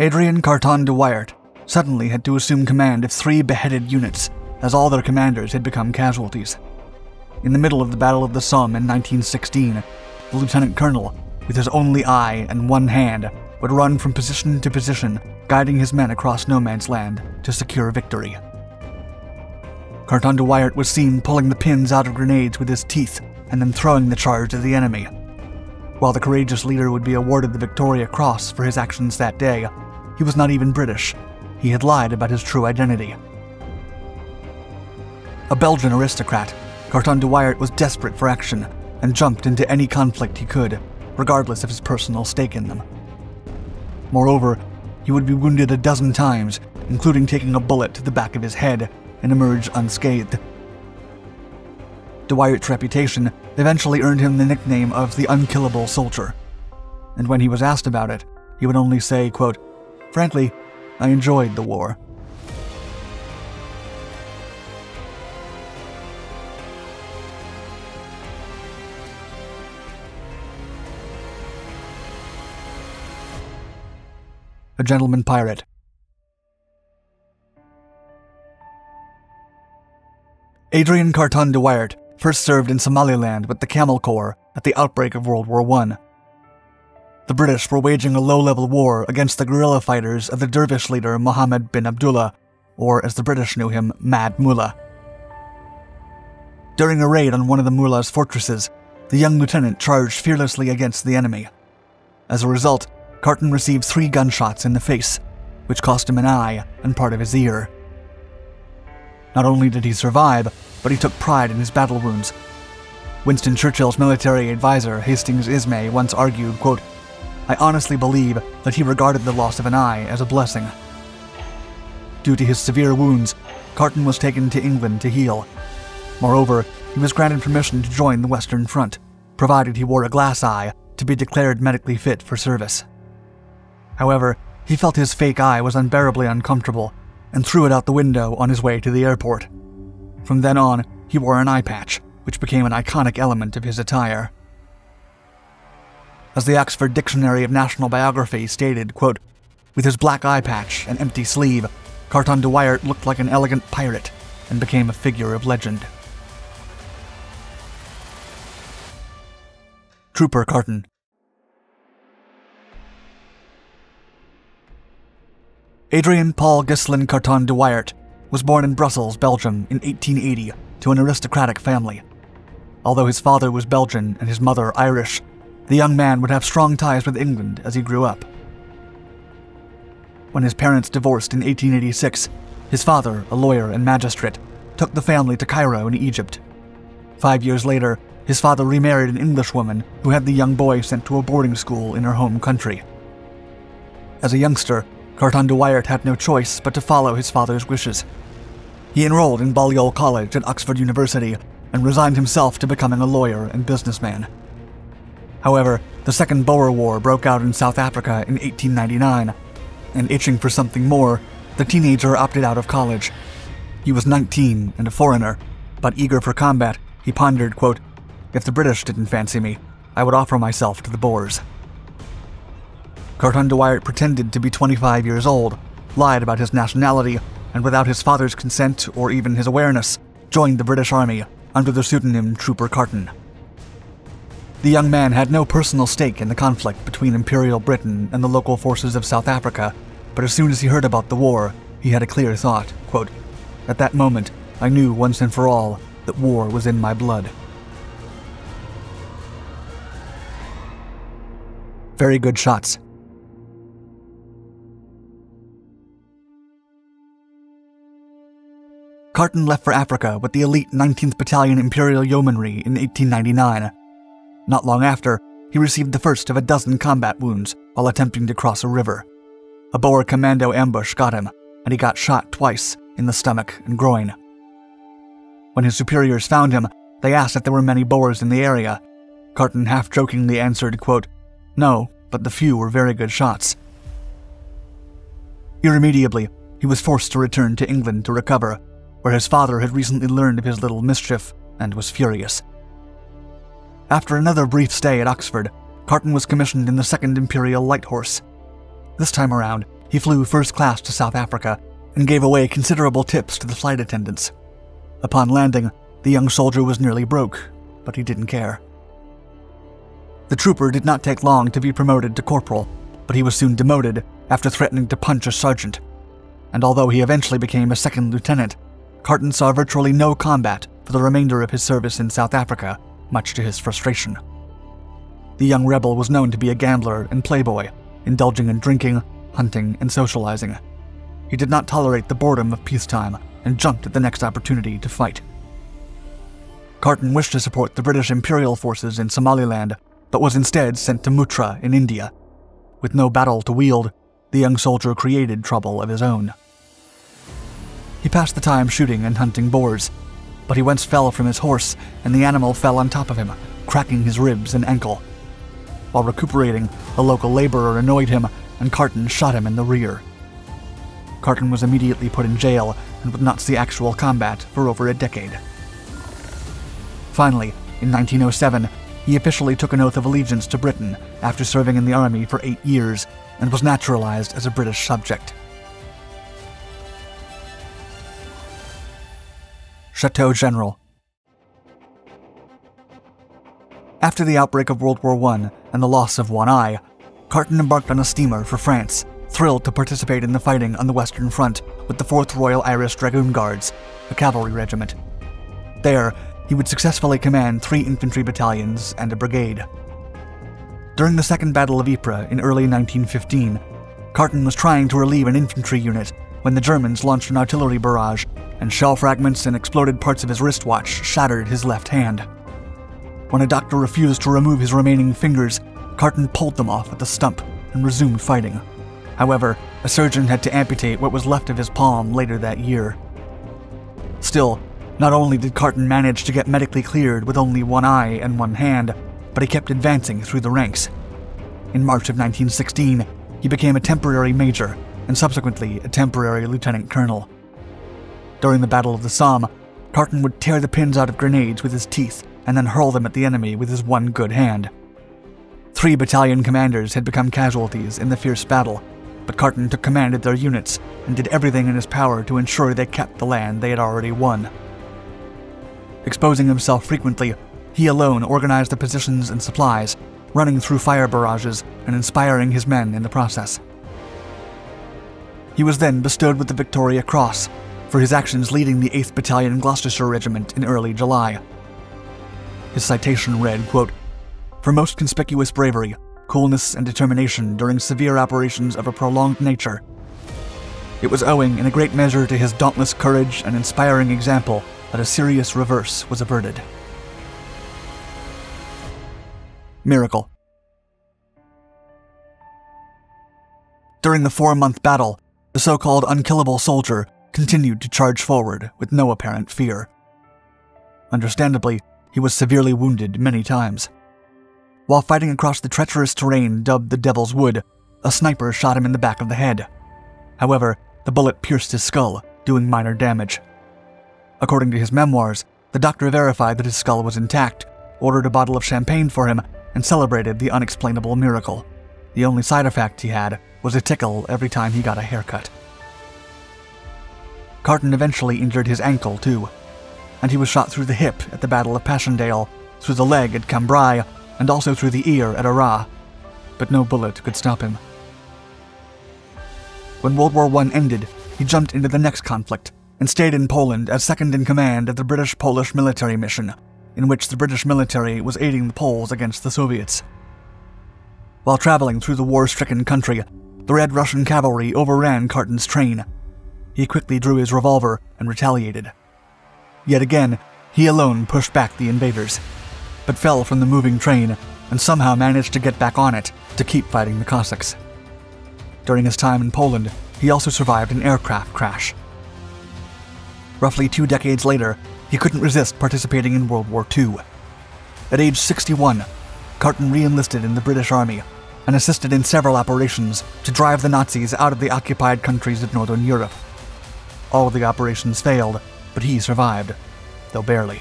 Adrian Carton de Wiart suddenly had to assume command of three beheaded units, as all their commanders had become casualties. In the middle of the Battle of the Somme in 1916, the lieutenant colonel, with his only eye and one hand, would run from position to position, guiding his men across no man's land to secure victory. Carton de Wiart was seen pulling the pins out of grenades with his teeth and then throwing the charge at the enemy. While the courageous leader would be awarded the Victoria Cross for his actions that day, he was not even British. He had lied about his true identity. A Belgian aristocrat, Carton de Wiart was desperate for action and jumped into any conflict he could, regardless of his personal stake in them. Moreover, he would be wounded a dozen times, including taking a bullet to the back of his head, and emerge unscathed. De Wiart's reputation eventually earned him the nickname of the Unkillable Soldier, and when he was asked about it, he would only say, quote, Frankly, I enjoyed the war. A gentleman pirate. Adrian Carton de Wiart first served in Somaliland with the Camel Corps at the outbreak of World War I. The British were waging a low level war against the guerrilla fighters of the dervish leader Mohammed bin Abdullah, or as the British knew him, Mad Mullah. During a raid on one of the Mullah's fortresses, the young lieutenant charged fearlessly against the enemy. As a result, Carton received three gunshots in the face, which cost him an eye and part of his ear. Not only did he survive, but he took pride in his battle wounds. Winston Churchill's military advisor, Hastings Ismay, once argued, quote, I honestly believe that he regarded the loss of an eye as a blessing. Due to his severe wounds, Carton was taken to England to heal. Moreover, he was granted permission to join the Western Front, provided he wore a glass eye to be declared medically fit for service. However, he felt his fake eye was unbearably uncomfortable and threw it out the window on his way to the airport. From then on, he wore an eye patch, which became an iconic element of his attire. As the Oxford Dictionary of National Biography stated, quote, with his black eye patch and empty sleeve, Carton de Wiart looked like an elegant pirate and became a figure of legend. Trooper Carton Adrian Paul Ghislain Carton de Wiart was born in Brussels, Belgium in 1880 to an aristocratic family. Although his father was Belgian and his mother Irish, the young man would have strong ties with England as he grew up. When his parents divorced in 1886, his father, a lawyer and magistrate, took the family to Cairo in Egypt. Five years later, his father remarried an Englishwoman who had the young boy sent to a boarding school in her home country. As a youngster, Carton de Wiart had no choice but to follow his father's wishes. He enrolled in Balliol College at Oxford University and resigned himself to becoming a lawyer and businessman. However, the Second Boer War broke out in South Africa in 1899, and itching for something more, the teenager opted out of college. He was 19 and a foreigner, but eager for combat, he pondered, quote, If the British didn't fancy me, I would offer myself to the Boers. Carton de Wiart pretended to be 25 years old, lied about his nationality, and without his father's consent or even his awareness, joined the British Army under the pseudonym Trooper Carton. The young man had no personal stake in the conflict between Imperial Britain and the local forces of South Africa, but as soon as he heard about the war, he had a clear thought, quote, At that moment, I knew once and for all that war was in my blood. Very good shots. Carton left for Africa with the elite 19th Battalion Imperial Yeomanry in 1899. Not long after, he received the first of a dozen combat wounds while attempting to cross a river. A Boer commando ambush got him, and he got shot twice in the stomach and groin. When his superiors found him, they asked if there were many Boers in the area. Carton half jokingly answered, quote, No, but the few were very good shots. Irremediably, he was forced to return to England to recover where his father had recently learned of his little mischief and was furious. After another brief stay at Oxford, Carton was commissioned in the 2nd Imperial Light Horse. This time around, he flew first class to South Africa and gave away considerable tips to the flight attendants. Upon landing, the young soldier was nearly broke, but he didn't care. The trooper did not take long to be promoted to corporal, but he was soon demoted after threatening to punch a sergeant. And although he eventually became a second lieutenant, Carton saw virtually no combat for the remainder of his service in South Africa, much to his frustration. The young rebel was known to be a gambler and playboy, indulging in drinking, hunting, and socializing. He did not tolerate the boredom of peacetime and jumped at the next opportunity to fight. Carton wished to support the British Imperial forces in Somaliland, but was instead sent to Muttra in India. With no battle to wield, the young soldier created trouble of his own. He passed the time shooting and hunting boars, but he once fell from his horse and the animal fell on top of him, cracking his ribs and ankle. While recuperating, a local laborer annoyed him and Carton shot him in the rear. Carton was immediately put in jail and would not see actual combat for over a decade. Finally, in 1907, he officially took an oath of allegiance to Britain after serving in the army for eight years and was naturalized as a British subject. Chateau General After the outbreak of World War I and the loss of one eye, Carton embarked on a steamer for France, thrilled to participate in the fighting on the Western Front with the 4th Royal Irish Dragoon Guards, a cavalry regiment. There, he would successfully command three infantry battalions and a brigade. During the Second Battle of Ypres in early 1915, Carton was trying to relieve an infantry unit when the Germans launched an artillery barrage, and shell fragments and exploded parts of his wristwatch shattered his left hand. When a doctor refused to remove his remaining fingers, Carton pulled them off at the stump and resumed fighting. However, a surgeon had to amputate what was left of his palm later that year. Still, not only did Carton manage to get medically cleared with only one eye and one hand, but he kept advancing through the ranks. In March of 1916, he became a temporary major and subsequently a temporary lieutenant colonel. During the Battle of the Somme, Carton would tear the pins out of grenades with his teeth and then hurl them at the enemy with his one good hand. Three battalion commanders had become casualties in the fierce battle, but Carton took command of their units and did everything in his power to ensure they kept the land they had already won. Exposing himself frequently, he alone organized the positions and supplies, running through fire barrages and inspiring his men in the process. He was then bestowed with the Victoria Cross for his actions leading the 8th Battalion Gloucestershire Regiment in early July. His citation read, quote, For most conspicuous bravery, coolness, and determination during severe operations of a prolonged nature. It was owing in a great measure to his dauntless courage and inspiring example that a serious reverse was averted. Miracle. During the four month battle, the so called unkillable soldier continued to charge forward with no apparent fear. Understandably, he was severely wounded many times. While fighting across the treacherous terrain dubbed the Devil's Wood, a sniper shot him in the back of the head. However, the bullet pierced his skull, doing minor damage. According to his memoirs, the doctor verified that his skull was intact, ordered a bottle of champagne for him, and celebrated the unexplainable miracle. The only side effect he had was a tickle every time he got a haircut. Carton eventually injured his ankle, too, and he was shot through the hip at the Battle of Passchendaele, through the leg at Cambrai, and also through the ear at Arras, but no bullet could stop him. When World War I ended, he jumped into the next conflict and stayed in Poland as second in command of the British Polish military mission, in which the British military was aiding the Poles against the Soviets. While traveling through the war stricken country, the Red Russian cavalry overran Carton's train. He quickly drew his revolver and retaliated. Yet again, he alone pushed back the invaders, but fell from the moving train and somehow managed to get back on it to keep fighting the Cossacks. During his time in Poland, he also survived an aircraft crash. Roughly two decades later, he couldn't resist participating in World War II. At age 61, Carton re enlisted in the British Army and assisted in several operations to drive the Nazis out of the occupied countries of Northern Europe. All of the operations failed, but he survived, though barely.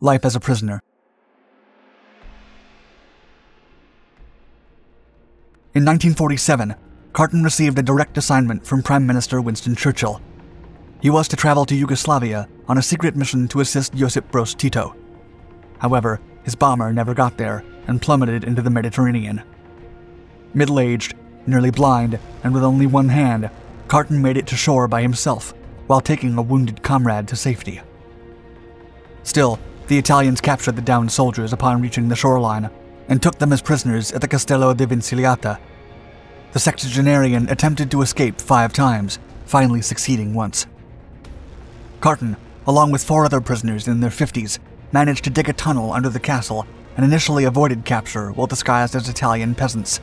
Life as a prisoner. In 1947, Carton received a direct assignment from Prime Minister Winston Churchill. He was to travel to Yugoslavia on a secret mission to assist Josip Broz Tito. However, his bomber never got there and plummeted into the Mediterranean. Middle aged, nearly blind, and with only one hand, Carton made it to shore by himself while taking a wounded comrade to safety. Still, the Italians captured the downed soldiers upon reaching the shoreline and took them as prisoners at the Castello di Vincigliata. The sexagenarian attempted to escape five times, finally succeeding once. Carton, along with four other prisoners in their 50s, managed to dig a tunnel under the castle and initially avoided capture while disguised as Italian peasants.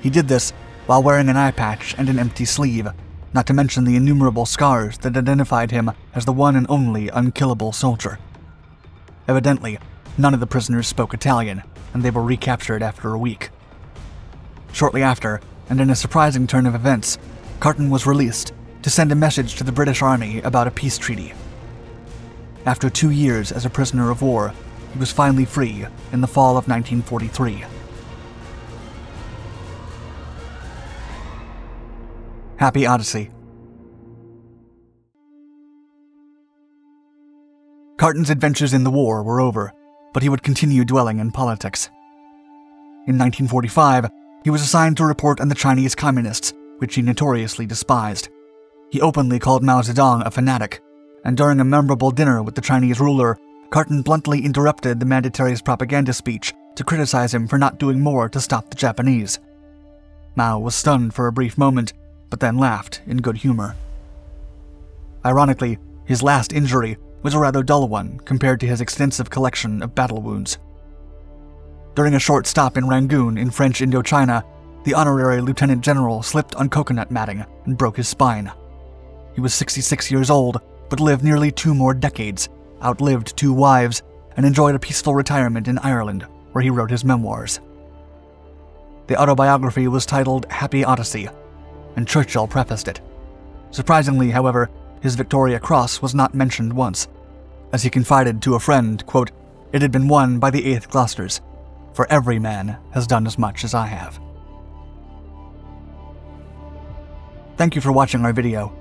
He did this while wearing an eye patch and an empty sleeve, not to mention the innumerable scars that identified him as the one and only unkillable soldier. Evidently, none of the prisoners spoke Italian, and they were recaptured after a week. Shortly after, and in a surprising turn of events, Carton was released to send a message to the British Army about a peace treaty. After two years as a prisoner of war, he was finally free in the fall of 1943. Happy Odyssey. Carton's adventures in the war were over, but he would continue dwelling in politics. In 1945, he was assigned to report on the Chinese Communists, which he notoriously despised. He openly called Mao Zedong a fanatic, and during a memorable dinner with the Chinese ruler, Carton bluntly interrupted the mandatary's propaganda speech to criticize him for not doing more to stop the Japanese. Mao was stunned for a brief moment but then laughed in good humor. Ironically, his last injury was a rather dull one compared to his extensive collection of battle wounds. During a short stop in Rangoon in French Indochina, the honorary lieutenant general slipped on coconut matting and broke his spine. He was 66 years old, but lived nearly two more decades, outlived two wives, and enjoyed a peaceful retirement in Ireland, where he wrote his memoirs. The autobiography was titled Happy Odyssey, and Churchill prefaced it. Surprisingly, however, his Victoria Cross was not mentioned once. As he confided to a friend, quote, It had been won by the 8th Gloucesters, for every man has done as much as I have. Thank you for watching our video.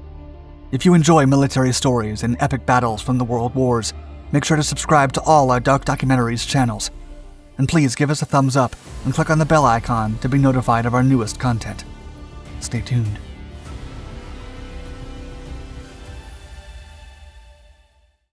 If you enjoy military stories and epic battles from the World Wars, make sure to subscribe to all our Dark Documentaries channels. And please give us a thumbs up and click on the bell icon to be notified of our newest content. Stay tuned.